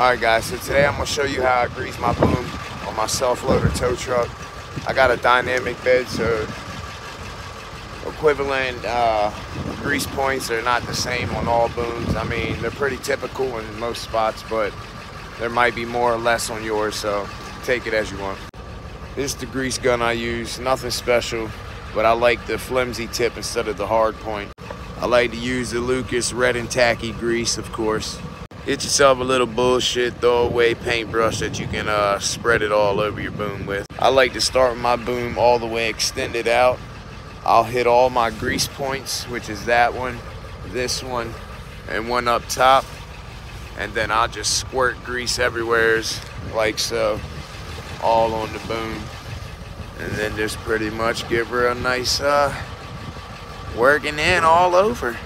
Alright guys, so today I'm going to show you how I grease my boom on my self-loader tow truck. I got a dynamic bed, so equivalent uh, grease points are not the same on all booms. I mean, they're pretty typical in most spots, but there might be more or less on yours, so take it as you want. This is the grease gun I use, nothing special, but I like the flimsy tip instead of the hard point. I like to use the Lucas red and tacky grease, of course. Get yourself a little bullshit throwaway paintbrush that you can uh, spread it all over your boom with. I like to start my boom all the way extended out. I'll hit all my grease points, which is that one, this one, and one up top. And then I'll just squirt grease everywhere, like so, all on the boom. And then just pretty much give her a nice uh, working in all over.